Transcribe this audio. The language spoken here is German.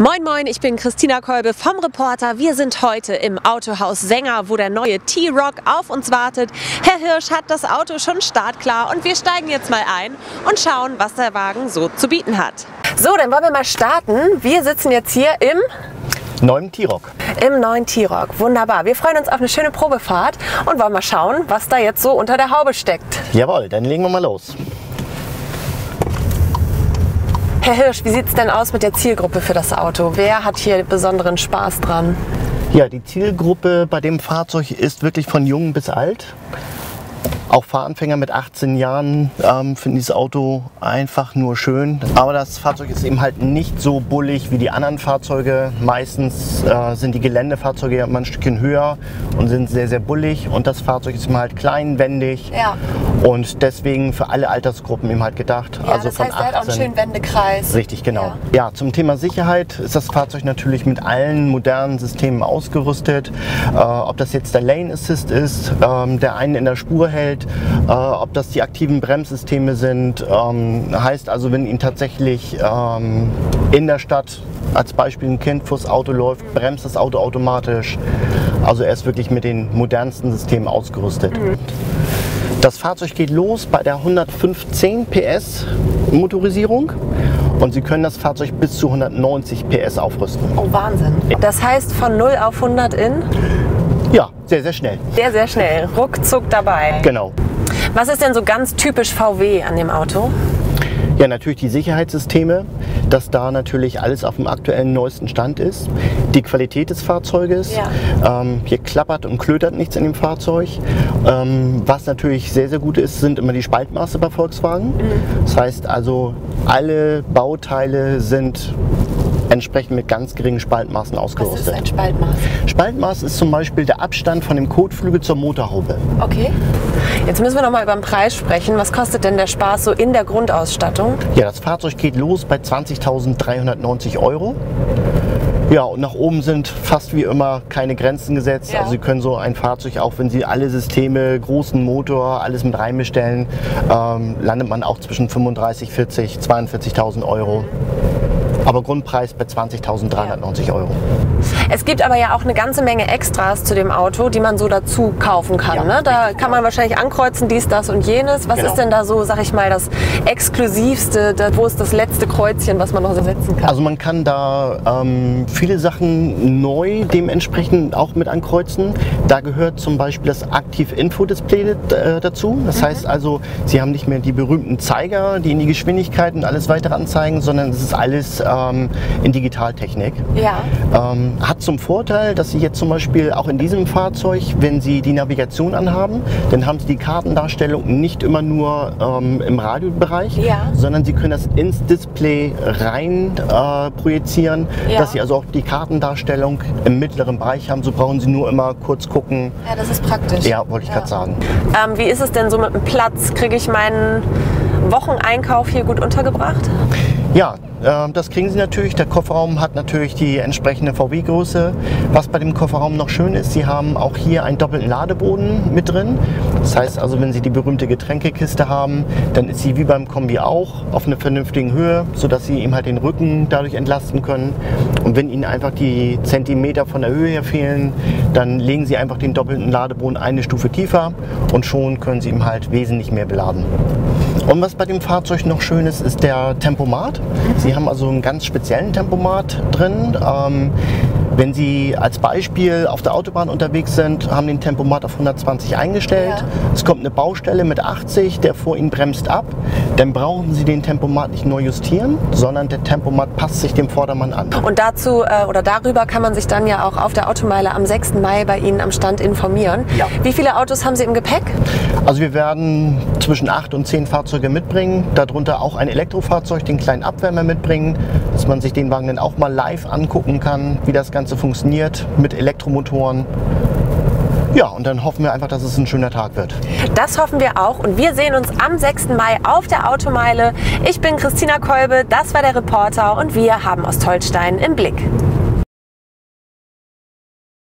Moin Moin, ich bin Christina Kolbe vom Reporter. Wir sind heute im Autohaus Sänger, wo der neue T-Rock auf uns wartet. Herr Hirsch hat das Auto schon startklar und wir steigen jetzt mal ein und schauen, was der Wagen so zu bieten hat. So, dann wollen wir mal starten. Wir sitzen jetzt hier im neuen T-Rock. Im neuen T-Rock. Wunderbar. Wir freuen uns auf eine schöne Probefahrt und wollen mal schauen, was da jetzt so unter der Haube steckt. Jawohl, dann legen wir mal los. Herr Hirsch, wie sieht es denn aus mit der Zielgruppe für das Auto? Wer hat hier besonderen Spaß dran? Ja, die Zielgruppe bei dem Fahrzeug ist wirklich von jung bis alt. Auch Fahranfänger mit 18 Jahren ähm, finden dieses Auto einfach nur schön. Aber das Fahrzeug ist eben halt nicht so bullig wie die anderen Fahrzeuge. Meistens äh, sind die Geländefahrzeuge immer ein Stückchen höher und sind sehr, sehr bullig. Und das Fahrzeug ist eben halt klein, wendig ja. und deswegen für alle Altersgruppen eben halt gedacht. Ja, also das von heißt, 18, er hat auch einen schönen Wendekreis. Richtig, genau. Ja. ja, zum Thema Sicherheit ist das Fahrzeug natürlich mit allen modernen Systemen ausgerüstet. Äh, ob das jetzt der Lane Assist ist, ähm, der einen in der Spur hält, äh, ob das die aktiven Bremssysteme sind. Ähm, heißt also, wenn Ihnen tatsächlich ähm, in der Stadt als Beispiel ein Kind vors Auto läuft, bremst das Auto automatisch. Also er ist wirklich mit den modernsten Systemen ausgerüstet. Mhm. Das Fahrzeug geht los bei der 115 PS Motorisierung und Sie können das Fahrzeug bis zu 190 PS aufrüsten. Oh Wahnsinn. Das heißt von 0 auf 100 in? Ja, sehr, sehr schnell. Sehr, sehr schnell. Ruckzuck dabei. Genau. Was ist denn so ganz typisch VW an dem Auto? Ja, natürlich die Sicherheitssysteme, dass da natürlich alles auf dem aktuellen neuesten Stand ist. Die Qualität des Fahrzeuges. Ja. Ähm, hier klappert und klötert nichts in dem Fahrzeug. Ähm, was natürlich sehr, sehr gut ist, sind immer die Spaltmaße bei Volkswagen. Mhm. Das heißt also, alle Bauteile sind entsprechend mit ganz geringen Spaltmaßen ausgerüstet. Was ist ein Spaltmaß? Spaltmaß ist zum Beispiel der Abstand von dem Kotflügel zur Motorhaube. Okay. Jetzt müssen wir noch mal über den Preis sprechen. Was kostet denn der Spaß so in der Grundausstattung? Ja, das Fahrzeug geht los bei 20.390 Euro. Ja, und nach oben sind fast wie immer keine Grenzen gesetzt. Ja. Also Sie können so ein Fahrzeug, auch wenn Sie alle Systeme, großen Motor, alles mit reinbestellen, ähm, landet man auch zwischen 35, 40, 42.000 Euro. Mhm aber Grundpreis bei 20.390 Euro. Es gibt aber ja auch eine ganze Menge Extras zu dem Auto, die man so dazu kaufen kann. Ja, ne? Da kann man wahrscheinlich ankreuzen, dies, das und jenes. Was genau. ist denn da so, sag ich mal, das Exklusivste? Wo ist das letzte Kreuzchen, was man noch setzen kann? Also man kann da ähm, viele Sachen neu dementsprechend auch mit ankreuzen. Da gehört zum Beispiel das Aktiv-Info-Display äh, dazu. Das mhm. heißt also, Sie haben nicht mehr die berühmten Zeiger, die in die Geschwindigkeit und alles weitere anzeigen, sondern es ist alles ähm, in Digitaltechnik. Ja. Ähm, hat zum Vorteil, dass Sie jetzt zum Beispiel auch in diesem Fahrzeug, wenn Sie die Navigation anhaben, dann haben Sie die Kartendarstellung nicht immer nur ähm, im Radiobereich, ja. sondern Sie können das ins Display rein äh, projizieren, ja. dass Sie also auch die Kartendarstellung im mittleren Bereich haben. So brauchen Sie nur immer kurz gucken. Ja, das ist praktisch. Ja, wollte ich ja. gerade sagen. Ähm, wie ist es denn so mit dem Platz? Kriege ich meinen Wocheneinkauf hier gut untergebracht? Ja, das kriegen Sie natürlich. Der Kofferraum hat natürlich die entsprechende VW-Größe. Was bei dem Kofferraum noch schön ist, Sie haben auch hier einen doppelten Ladeboden mit drin. Das heißt also, wenn Sie die berühmte Getränkekiste haben, dann ist sie wie beim Kombi auch auf einer vernünftigen Höhe, sodass Sie ihm halt den Rücken dadurch entlasten können. Und wenn Ihnen einfach die Zentimeter von der Höhe her fehlen, dann legen Sie einfach den doppelten Ladeboden eine Stufe tiefer und schon können Sie ihm halt wesentlich mehr beladen. Und was bei dem Fahrzeug noch schön ist, ist der Tempomat. Sie haben also einen ganz speziellen Tempomat drin. Ähm, wenn Sie als Beispiel auf der Autobahn unterwegs sind, haben den Tempomat auf 120 eingestellt. Ja. Es kommt eine Baustelle mit 80, der vor Ihnen bremst ab. Dann brauchen Sie den Tempomat nicht neu justieren, sondern der Tempomat passt sich dem Vordermann an. Und dazu äh, oder darüber kann man sich dann ja auch auf der Automeile am 6. Mai bei Ihnen am Stand informieren. Ja. Wie viele Autos haben Sie im Gepäck? Also wir werden zwischen 8 und 10 Fahrzeuge mitbringen, darunter auch ein Elektrofahrzeug, den kleinen Abwärmer mitbringen, dass man sich den Wagen dann auch mal live angucken kann, wie das Ganze Ganze funktioniert mit Elektromotoren. Ja, und dann hoffen wir einfach, dass es ein schöner Tag wird. Das hoffen wir auch und wir sehen uns am 6. Mai auf der Automeile. Ich bin Christina Kolbe, das war der Reporter und wir haben Ostholstein im Blick.